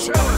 Shout